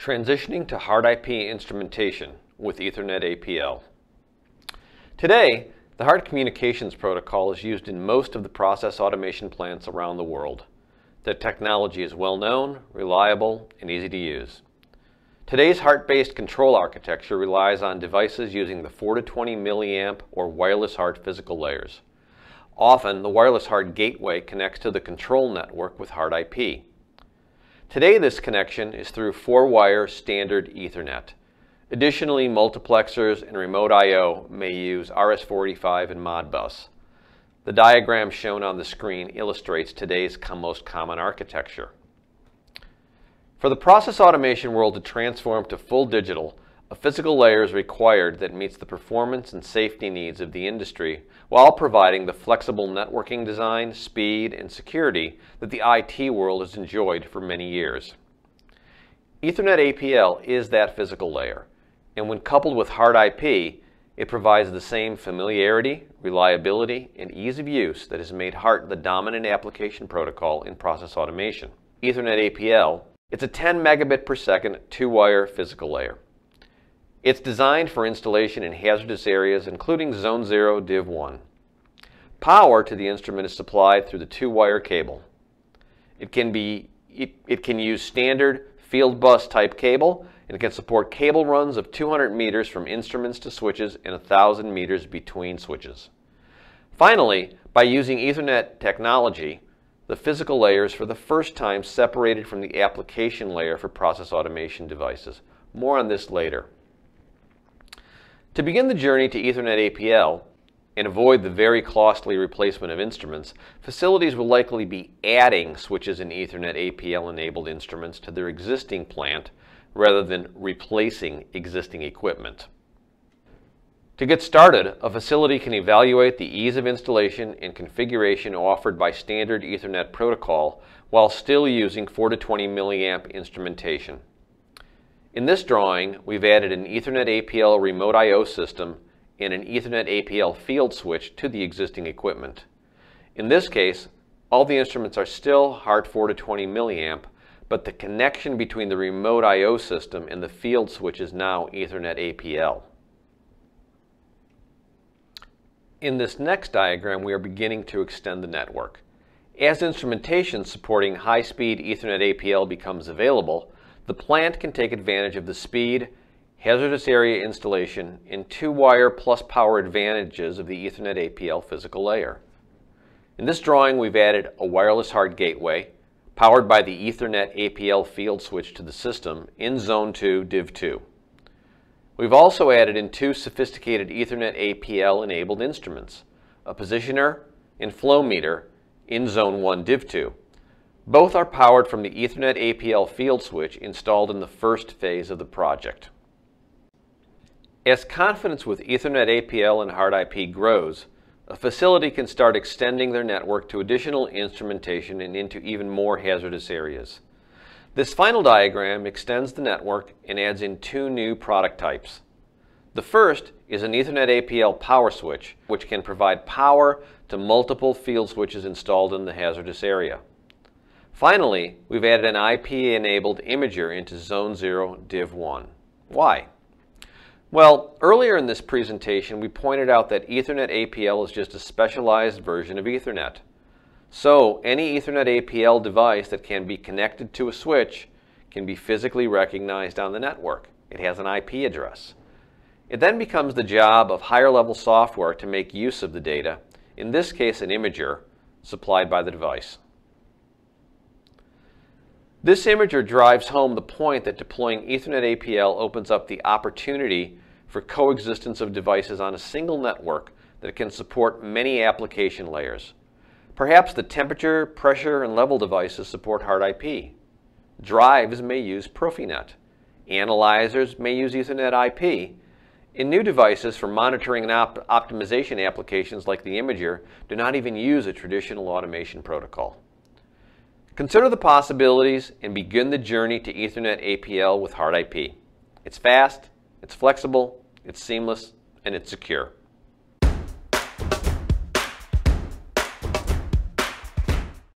Transitioning to HART IP instrumentation with Ethernet APL. Today, the HART Communications Protocol is used in most of the process automation plants around the world. The technology is well known, reliable, and easy to use. Today's HART-based control architecture relies on devices using the 4 to 20 milliamp or wireless HART physical layers. Often, the wireless HART gateway connects to the control network with HART IP. Today this connection is through 4-wire standard Ethernet. Additionally, multiplexers and remote I.O. may use RS-485 and Modbus. The diagram shown on the screen illustrates today's most common architecture. For the process automation world to transform to full digital, a physical layer is required that meets the performance and safety needs of the industry while providing the flexible networking design, speed, and security that the IT world has enjoyed for many years. Ethernet APL is that physical layer, and when coupled with HART IP, it provides the same familiarity, reliability, and ease of use that has made HART the dominant application protocol in process automation. Ethernet APL, it's a 10 megabit per second two-wire physical layer. It's designed for installation in hazardous areas, including Zone 0 Div 1. Power to the instrument is supplied through the two-wire cable. It can, be, it, it can use standard field bus type cable, and it can support cable runs of 200 meters from instruments to switches and 1,000 meters between switches. Finally, by using Ethernet technology, the physical layer is for the first time separated from the application layer for process automation devices. More on this later. To begin the journey to Ethernet APL and avoid the very costly replacement of instruments, facilities will likely be adding switches and Ethernet APL-enabled instruments to their existing plant rather than replacing existing equipment. To get started, a facility can evaluate the ease of installation and configuration offered by standard Ethernet protocol while still using 4 to 20 milliamp instrumentation. In this drawing, we've added an Ethernet APL remote I.O. system and an Ethernet APL field switch to the existing equipment. In this case, all the instruments are still HART 4 to 20 milliamp, but the connection between the remote I.O. system and the field switch is now Ethernet APL. In this next diagram, we are beginning to extend the network. As instrumentation supporting high-speed Ethernet APL becomes available, the plant can take advantage of the speed, hazardous area installation, and two-wire plus power advantages of the Ethernet APL physical layer. In this drawing, we've added a wireless HART gateway, powered by the Ethernet APL field switch to the system in Zone 2 Div 2. We've also added in two sophisticated Ethernet APL enabled instruments, a positioner and flow meter in Zone 1 Div 2. Both are powered from the Ethernet APL field switch installed in the first phase of the project. As confidence with Ethernet APL and HART IP grows, a facility can start extending their network to additional instrumentation and into even more hazardous areas. This final diagram extends the network and adds in two new product types. The first is an Ethernet APL power switch, which can provide power to multiple field switches installed in the hazardous area. Finally, we've added an IP-enabled imager into Zone 0 Div 1. Why? Well, earlier in this presentation, we pointed out that Ethernet APL is just a specialized version of Ethernet. So, any Ethernet APL device that can be connected to a switch can be physically recognized on the network. It has an IP address. It then becomes the job of higher level software to make use of the data, in this case an imager, supplied by the device. This imager drives home the point that deploying Ethernet APL opens up the opportunity for coexistence of devices on a single network that can support many application layers. Perhaps the temperature, pressure, and level devices support HART IP. Drives may use Profinet. Analyzers may use Ethernet IP. And new devices for monitoring and op optimization applications like the imager do not even use a traditional automation protocol. Consider the possibilities and begin the journey to Ethernet APL with HART IP. It's fast, it's flexible, it's seamless, and it's secure.